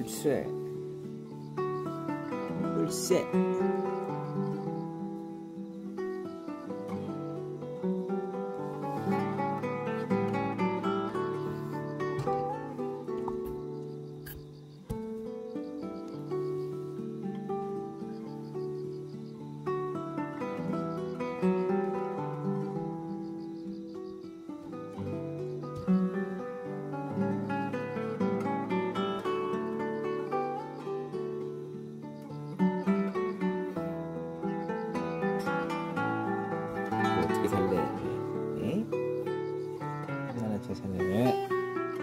That's it. That's.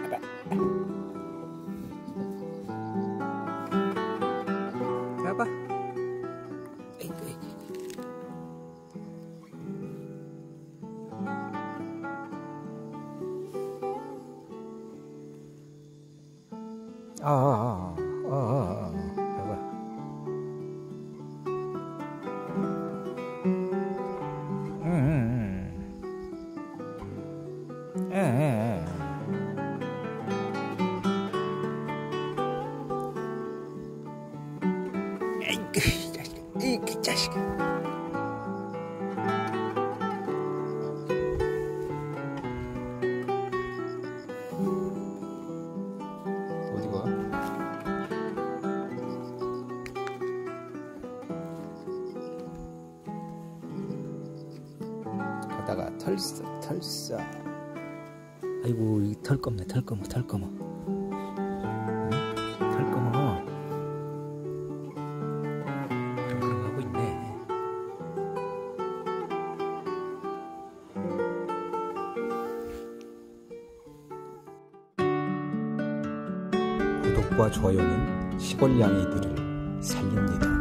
아빠. 가봐. 에이구, 에이구. 아, 아, 아, 아, 아, 아. 봐 에이그, 이 자식아. 이그 자식아. 어디 가? 가다가 털썩 털썩 아이고 이 털검네 털검어 털검어 응? 털검어 그럼 하고 있네 구독과 좋아요는 시골 양이들을 살립니다.